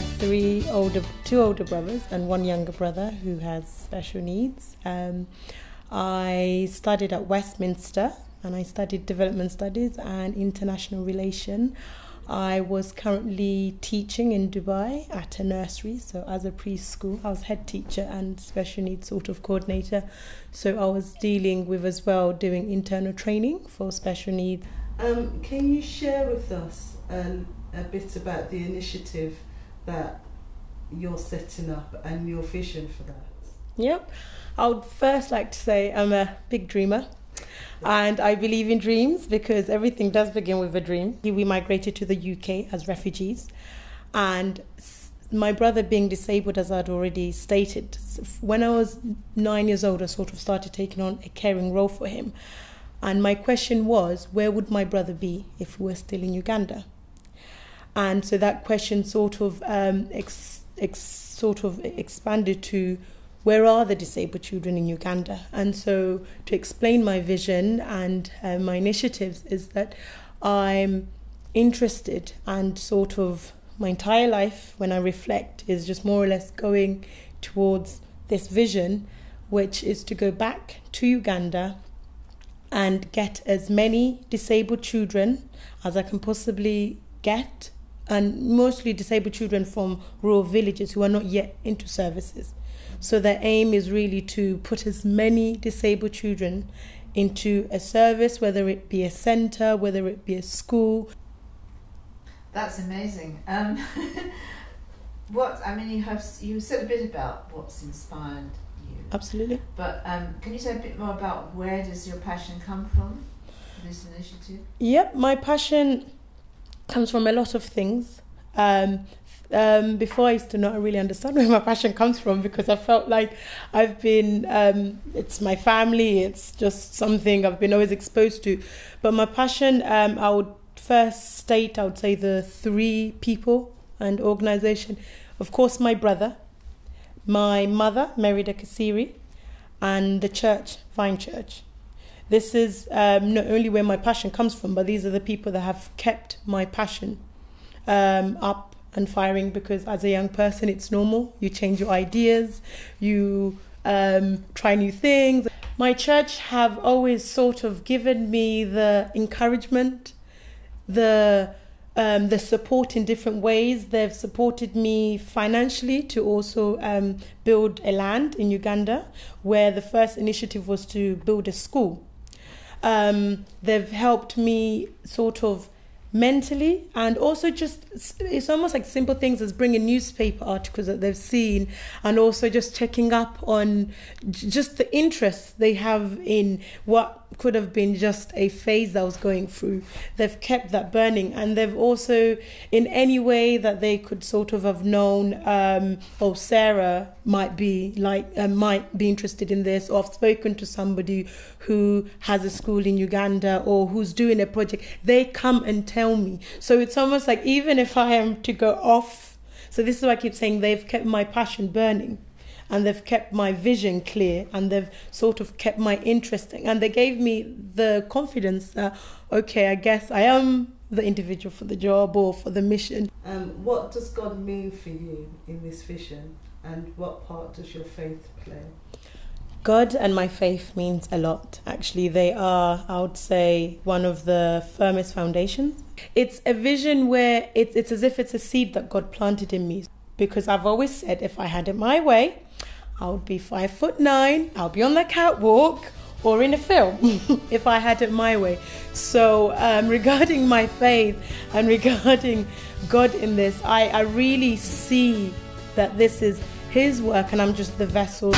three older, two older brothers and one younger brother who has special needs. Um, I studied at Westminster and I studied development studies and international relation. I was currently teaching in Dubai at a nursery, so as a preschool, I was head teacher and special needs sort of coordinator. So I was dealing with as well doing internal training for special needs. Um, can you share with us a bit about the initiative that you're setting up and your vision for that? Yep. I would first like to say I'm a big dreamer. And I believe in dreams because everything does begin with a dream. We migrated to the UK as refugees. And my brother being disabled, as I'd already stated, when I was nine years old, I sort of started taking on a caring role for him. And my question was, where would my brother be if we were still in Uganda? And so that question sort of um, ex, ex, sort of expanded to where are the disabled children in Uganda? And so, to explain my vision and uh, my initiatives, is that I'm interested and sort of my entire life, when I reflect, is just more or less going towards this vision, which is to go back to Uganda and get as many disabled children as I can possibly get, and mostly disabled children from rural villages who are not yet into services so their aim is really to put as many disabled children into a service, whether it be a centre, whether it be a school. That's amazing. Um, what I mean, you have you said a bit about what's inspired you. Absolutely. But um, can you say a bit more about where does your passion come from for this initiative? Yep, my passion comes from a lot of things. Um, um, before I used to not really understand where my passion comes from because I felt like I've been, um, it's my family, it's just something I've been always exposed to. But my passion, um, I would first state, I would say the three people and organization. Of course, my brother, my mother, Merida Kasiri, and the church, Vine Church. This is um, not only where my passion comes from, but these are the people that have kept my passion um, up and firing because as a young person it's normal you change your ideas you um, try new things my church have always sort of given me the encouragement the um, the support in different ways. They've supported me financially to also um, build a land in Uganda, where the first initiative was to build a school. Um, they've helped me sort of mentally and also just it's almost like simple things as bringing newspaper articles that they've seen and also just checking up on just the interest they have in what could have been just a phase that was going through they've kept that burning and they've also in any way that they could sort of have known um, oh sarah might be like uh, might be interested in this or i've spoken to somebody who has a school in uganda or who's doing a project they come and tell me. So it's almost like even if I am to go off, so this is why I keep saying they've kept my passion burning and they've kept my vision clear and they've sort of kept my interesting and they gave me the confidence that okay i guess i am the individual for the job or for the mission um, what does god mean for you in this vision and what part does your faith play God and my faith means a lot. Actually, they are, I would say, one of the firmest foundations. It's a vision where it's, it's as if it's a seed that God planted in me. Because I've always said, if I had it my way, I would be five foot nine, I'll be on the catwalk or in a film if I had it my way. So, um, regarding my faith and regarding God in this, I, I really see that this is His work and I'm just the vessel.